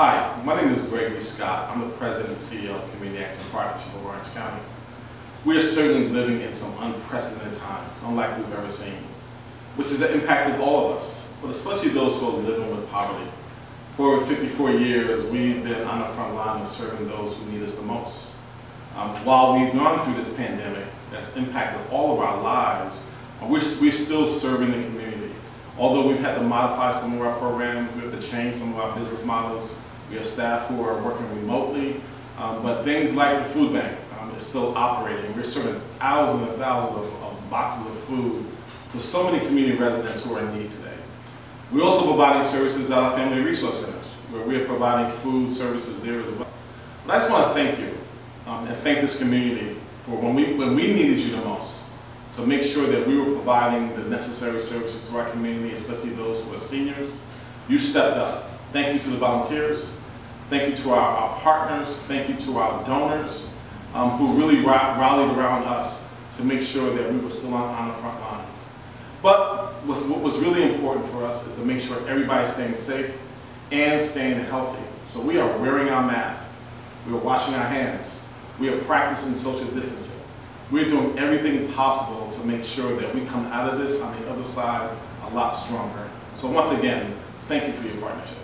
Hi, my name is Gregory Scott. I'm the President and CEO of Community Action Partnership of Orange County. We are certainly living in some unprecedented times, unlike we've ever seen, which has impacted all of us, but especially those who are living with poverty. For over 54 years, we've been on the front line of serving those who need us the most. Um, while we've gone through this pandemic that's impacted all of our lives, we're, we're still serving the community. Although we've had to modify some of our programs, we have to change some of our business models. We have staff who are working remotely, um, but things like the food bank um, is still operating. We're serving thousands and thousands of, of boxes of food to so many community residents who are in need today. We're also providing services at our family resource centers, where we are providing food services there as well. But I just want to thank you um, and thank this community for when we, when we needed you the most to make sure that we were providing the necessary services to our community, especially those who are seniors. You stepped up. Thank you to the volunteers. Thank you to our, our partners. Thank you to our donors um, who really rallied around us to make sure that we were still on, on the front lines. But what's, what was really important for us is to make sure everybody's staying safe and staying healthy. So we are wearing our masks. We are washing our hands. We are practicing social distancing. We're doing everything possible to make sure that we come out of this on the other side a lot stronger. So once again, thank you for your partnership.